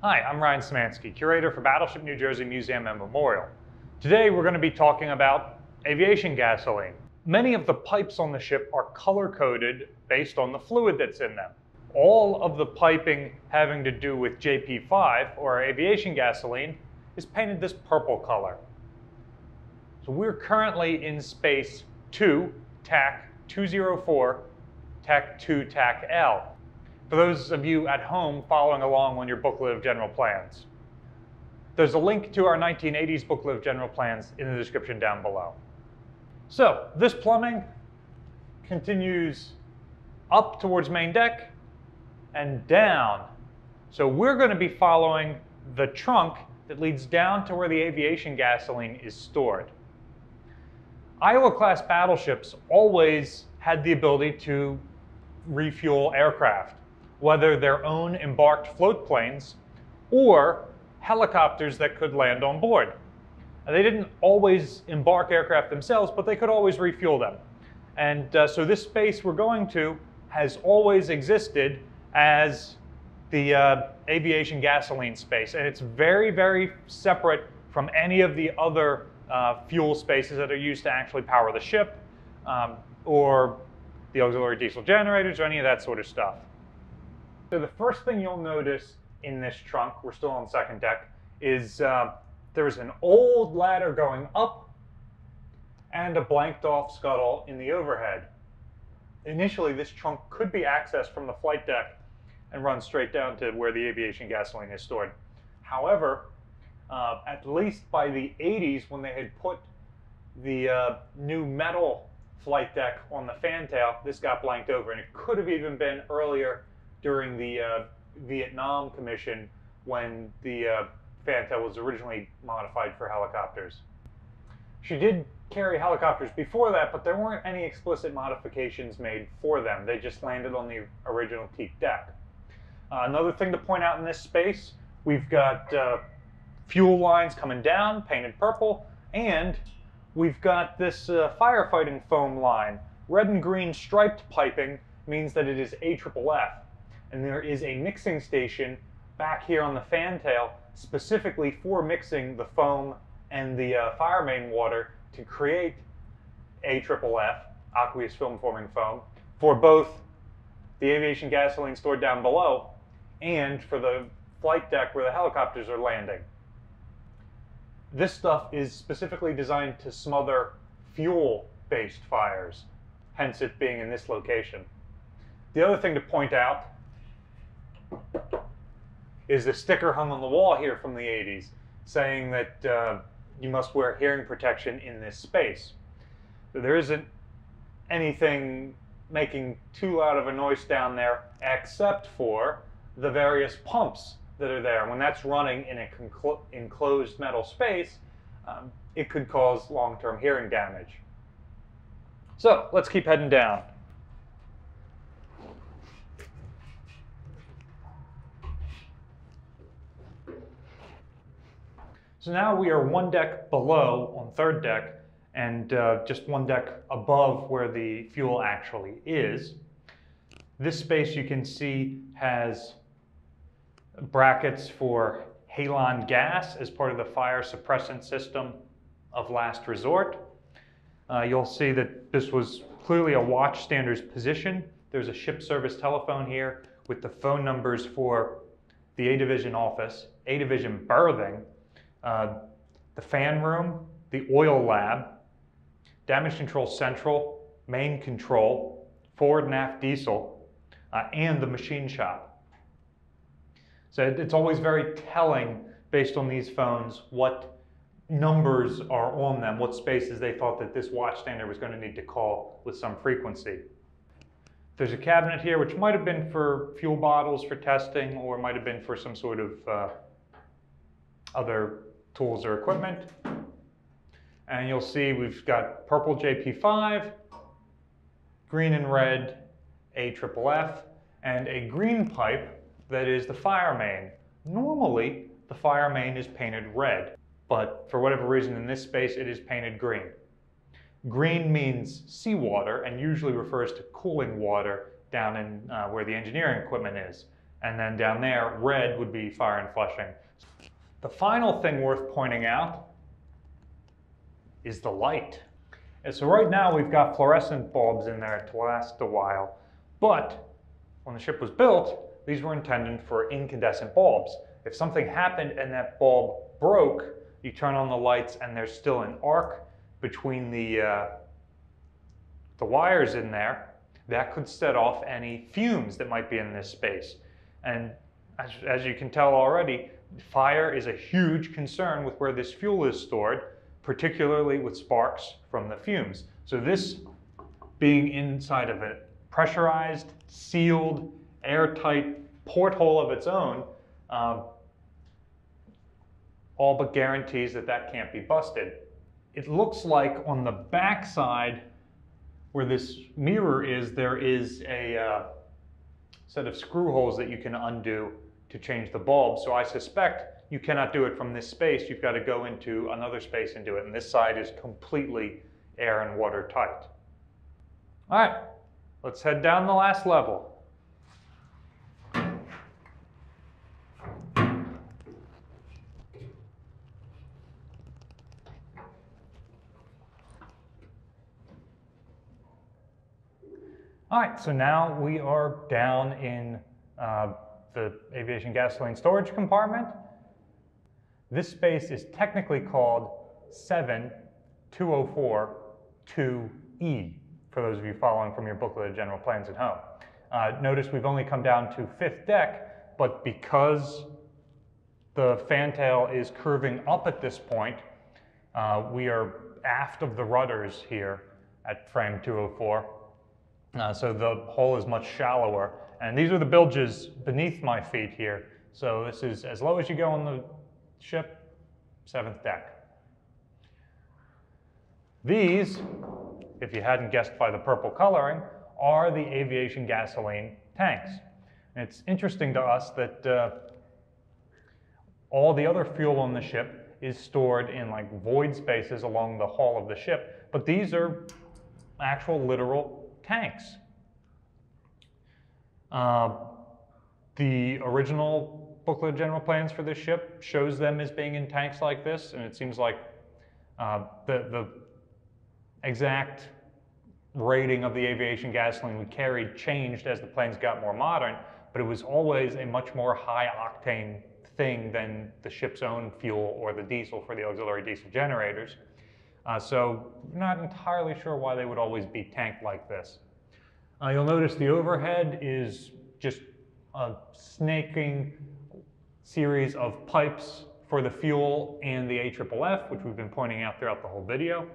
Hi, I'm Ryan Szymanski, curator for Battleship New Jersey Museum and Memorial. Today we're going to be talking about aviation gasoline. Many of the pipes on the ship are color-coded based on the fluid that's in them. All of the piping having to do with JP5, or aviation gasoline, is painted this purple color. So we're currently in space 2, TAC 204, TAC 2, TAC L for those of you at home following along on your booklet of general plans. There's a link to our 1980s booklet of general plans in the description down below. So this plumbing continues up towards main deck and down. So we're going to be following the trunk that leads down to where the aviation gasoline is stored. Iowa-class battleships always had the ability to refuel aircraft whether their own embarked float planes or helicopters that could land on board. Now, they didn't always embark aircraft themselves, but they could always refuel them. And uh, so this space we're going to has always existed as the uh, aviation gasoline space. And it's very, very separate from any of the other uh, fuel spaces that are used to actually power the ship um, or the auxiliary diesel generators or any of that sort of stuff. So the first thing you'll notice in this trunk, we're still on second deck, is uh, there's an old ladder going up and a blanked off scuttle in the overhead. Initially, this trunk could be accessed from the flight deck and run straight down to where the aviation gasoline is stored. However, uh, at least by the 80s, when they had put the uh, new metal flight deck on the fantail, this got blanked over, and it could have even been earlier during the uh, Vietnam Commission when the uh, Fantail was originally modified for helicopters. She did carry helicopters before that, but there weren't any explicit modifications made for them. They just landed on the original teak deck. Uh, another thing to point out in this space, we've got uh, fuel lines coming down, painted purple, and we've got this uh, firefighting foam line. Red and green striped piping means that it is AFFF and there is a mixing station back here on the fantail specifically for mixing the foam and the uh, fire main water to create a triple F aqueous film forming foam, for both the aviation gasoline stored down below and for the flight deck where the helicopters are landing. This stuff is specifically designed to smother fuel-based fires, hence it being in this location. The other thing to point out is the sticker hung on the wall here from the 80s saying that uh, you must wear hearing protection in this space. So there isn't anything making too loud of a noise down there except for the various pumps that are there. When that's running in a enclosed metal space, um, it could cause long-term hearing damage. So let's keep heading down. So now we are one deck below on third deck and uh, just one deck above where the fuel actually is. This space you can see has brackets for halon gas as part of the fire suppressant system of last resort. Uh, you'll see that this was clearly a watchstander's position. There's a ship service telephone here with the phone numbers for the A Division office, A Division berthing, uh, the fan room, the oil lab, damage control central, main control, forward and aft diesel, uh, and the machine shop. So it's always very telling based on these phones what numbers are on them, what spaces they thought that this watchstander was going to need to call with some frequency. There's a cabinet here which might have been for fuel bottles for testing or might have been for some sort of uh, other tools or equipment. And you'll see we've got purple JP5, green and red AFFF, and a green pipe that is the fire main. Normally, the fire main is painted red, but for whatever reason in this space it is painted green. Green means seawater and usually refers to cooling water down in uh, where the engineering equipment is. And then down there, red would be fire and flushing. The final thing worth pointing out is the light. And so right now we've got fluorescent bulbs in there to last a while, but when the ship was built, these were intended for incandescent bulbs. If something happened and that bulb broke, you turn on the lights and there's still an arc between the, uh, the wires in there, that could set off any fumes that might be in this space. And as, as you can tell already, fire is a huge concern with where this fuel is stored, particularly with sparks from the fumes. So this being inside of a pressurized, sealed, airtight porthole of its own, um, all but guarantees that that can't be busted. It looks like on the back side where this mirror is, there is a uh, set of screw holes that you can undo to change the bulb. So I suspect you cannot do it from this space. You've got to go into another space and do it. And this side is completely air and water tight. All right, let's head down the last level. All right, so now we are down in uh, the aviation gasoline storage compartment. This space is technically called 72042E, for those of you following from your booklet of general plans at home. Uh, notice we've only come down to fifth deck, but because the fantail is curving up at this point, uh, we are aft of the rudders here at frame 204. Uh, so the hole is much shallower. And these are the bilges beneath my feet here. So this is as low as you go on the ship, seventh deck. These, if you hadn't guessed by the purple coloring, are the aviation gasoline tanks. And it's interesting to us that uh, all the other fuel on the ship is stored in like void spaces along the hull of the ship, but these are actual literal tanks. Uh, the original booklet of general plans for this ship shows them as being in tanks like this, and it seems like uh, the, the exact rating of the aviation gasoline we carried changed as the planes got more modern, but it was always a much more high octane thing than the ship's own fuel or the diesel for the auxiliary diesel generators. Uh, so not entirely sure why they would always be tanked like this. Uh, you'll notice the overhead is just a snaking series of pipes for the fuel and the AFFF, which we've been pointing out throughout the whole video.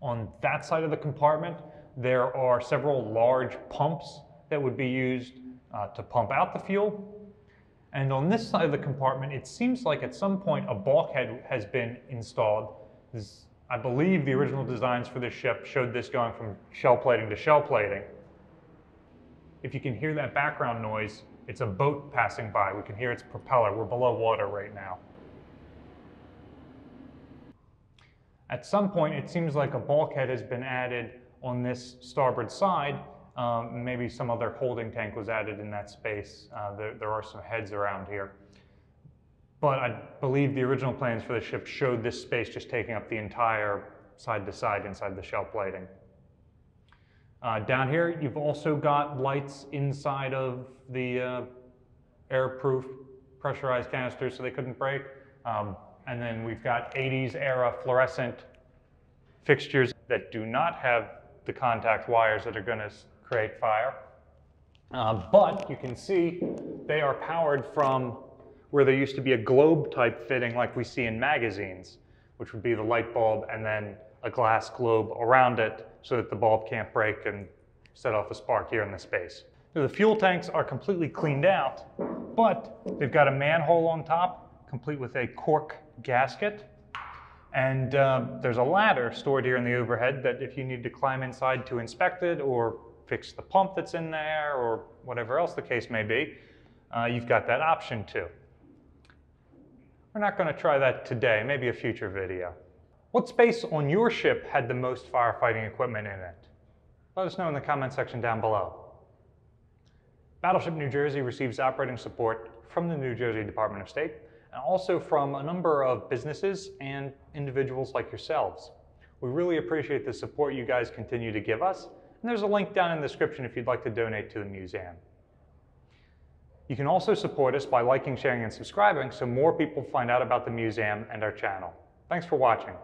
On that side of the compartment, there are several large pumps that would be used uh, to pump out the fuel. And on this side of the compartment, it seems like at some point a bulkhead has been installed this, I believe the original designs for this ship showed this going from shell plating to shell plating. If you can hear that background noise, it's a boat passing by. We can hear its propeller. We're below water right now. At some point, it seems like a bulkhead has been added on this starboard side. Um, maybe some other holding tank was added in that space. Uh, there, there are some heads around here. But I believe the original plans for the ship showed this space just taking up the entire side to side inside the shell plating. Uh, down here, you've also got lights inside of the uh, airproof pressurized canisters so they couldn't break. Um, and then we've got 80s era fluorescent fixtures that do not have the contact wires that are going to create fire. Uh, but you can see they are powered from where there used to be a globe type fitting like we see in magazines, which would be the light bulb and then a glass globe around it so that the bulb can't break and set off a spark here in the space. The fuel tanks are completely cleaned out, but they've got a manhole on top, complete with a cork gasket. And uh, there's a ladder stored here in the overhead that if you need to climb inside to inspect it or fix the pump that's in there or whatever else the case may be, uh, you've got that option too. We're not going to try that today, maybe a future video. What space on your ship had the most firefighting equipment in it? Let us know in the comment section down below. Battleship New Jersey receives operating support from the New Jersey Department of State and also from a number of businesses and individuals like yourselves. We really appreciate the support you guys continue to give us, and there's a link down in the description if you'd like to donate to the museum. You can also support us by liking, sharing, and subscribing so more people find out about the museum and our channel. Thanks for watching.